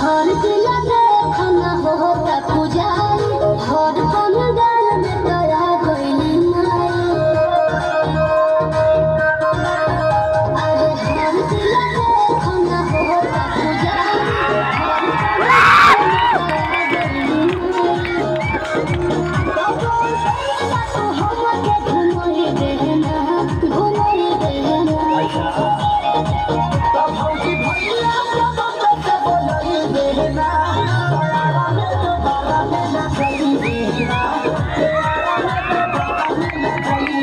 हर दिल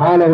हाल है